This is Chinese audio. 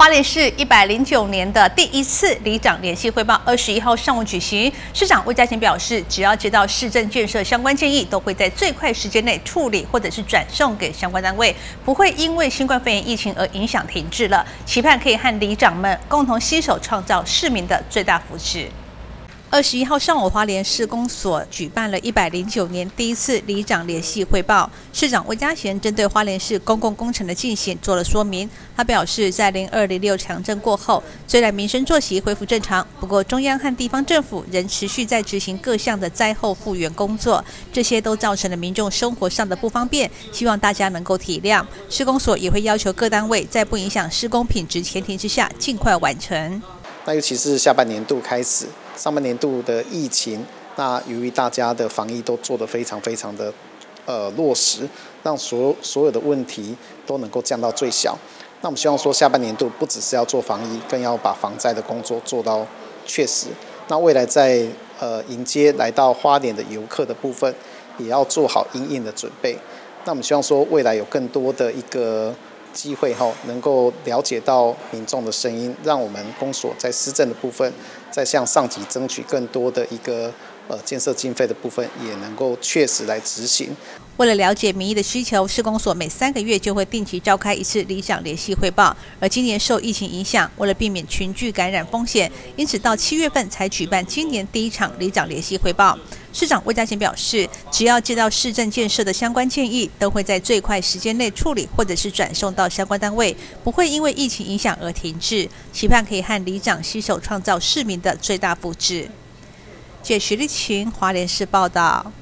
花莲市一百零九年的第一次里长联系汇报，二十一号上午举行。市长魏家贤表示，只要接到市政建设相关建议，都会在最快时间内处理，或者是转送给相关单位，不会因为新冠肺炎疫情而影响停滞了。期盼可以和里长们共同携手，创造市民的最大福祉。二十一号上午，花莲市公所举办了一百零九年第一次里长联系汇报。市长魏家贤针对花莲市公共工程的进行做了说明。他表示，在零二零六强震过后，虽然民生作息恢复正常，不过中央和地方政府仍持续在执行各项的灾后复原工作，这些都造成了民众生活上的不方便，希望大家能够体谅。施工所也会要求各单位在不影响施工品质前提之下，尽快完成。那尤其是下半年度开始。上半年度的疫情，那由于大家的防疫都做得非常非常的呃落实，让所所有的问题都能够降到最小。那我们希望说下半年度不只是要做防疫，更要把防灾的工作做到确实。那未来在呃迎接来到花莲的游客的部分，也要做好应应的准备。那我们希望说未来有更多的一个。机会哈，能够了解到民众的声音，让我们公所在施政的部分，在向上级争取更多的一个呃建设经费的部分，也能够确实来执行。为了了解民意的需求，施工所每三个月就会定期召开一次理想联系汇报。而今年受疫情影响，为了避免群聚感染风险，因此到七月份才举办今年第一场理长联系汇报。市长魏家贤表示，只要接到市政建设的相关建议，都会在最快时间内处理，或者是转送到相关单位，不会因为疫情影响而停滞。期盼可以和里长携手，创造市民的最大福祉。谢徐立群华联市报道。